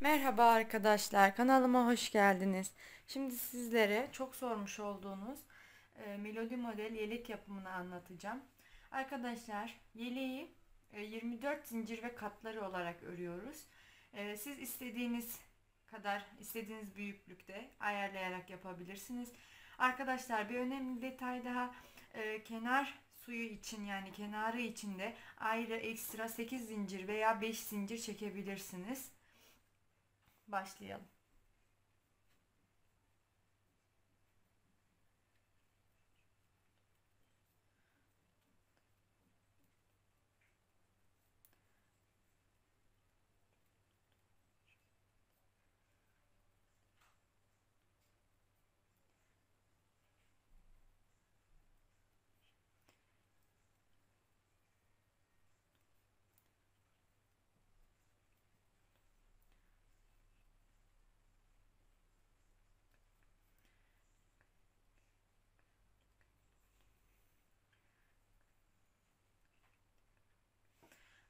Merhaba arkadaşlar, kanalıma hoş geldiniz. Şimdi sizlere çok sormuş olduğunuz e, Melodi model yelek yapımını anlatacağım. Arkadaşlar yeleği e, 24 zincir ve katları olarak örüyoruz. E, siz istediğiniz kadar, istediğiniz büyüklükte ayarlayarak yapabilirsiniz. Arkadaşlar bir önemli detay daha e, kenar suyu için yani kenarı için de ayrı ekstra 8 zincir veya 5 zincir çekebilirsiniz başlayalım.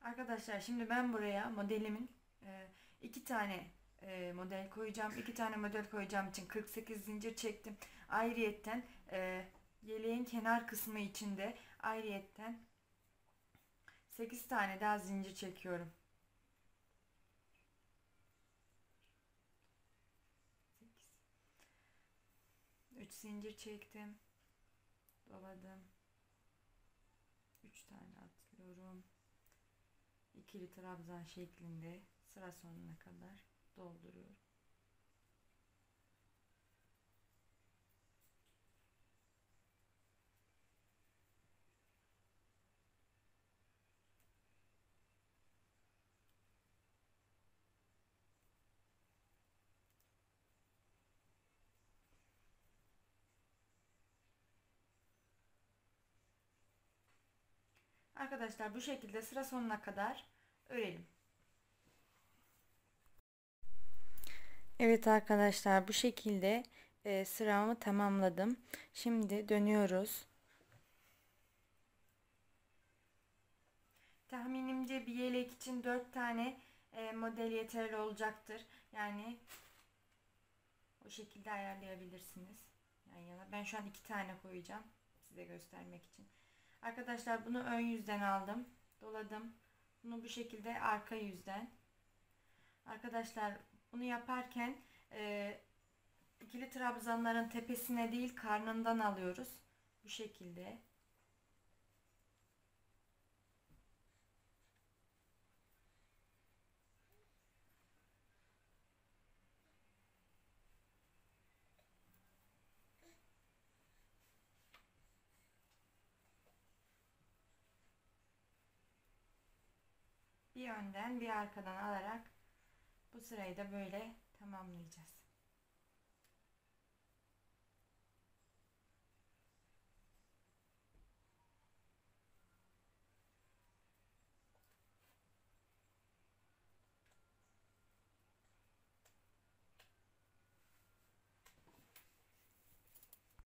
Arkadaşlar şimdi ben buraya modelimin e, iki tane e, model koyacağım. iki tane model koyacağım için 48 zincir çektim. Ayrıyetten e, yeleğin kenar kısmı içinde ayrıyetten 8 tane daha zincir çekiyorum. 3 zincir çektim. Doladım. 3 tane atlıyorum ikili trabzan şeklinde sıra sonuna kadar dolduruyorum. Arkadaşlar bu şekilde sıra sonuna kadar örelim. Evet arkadaşlar bu şekilde e, sıramı tamamladım. Şimdi dönüyoruz. Tahminimce bir yelek için 4 tane e, model yeterli olacaktır. Yani o şekilde ayarlayabilirsiniz. Yan yana. Ben şu an 2 tane koyacağım size göstermek için. Arkadaşlar bunu ön yüzden aldım. Doladım. Bunu bu şekilde arka yüzden. Arkadaşlar bunu yaparken e, ikili trabzanların tepesine değil karnından alıyoruz. Bu şekilde. Bir önden bir arkadan alarak bu sırayı da böyle tamamlayacağız.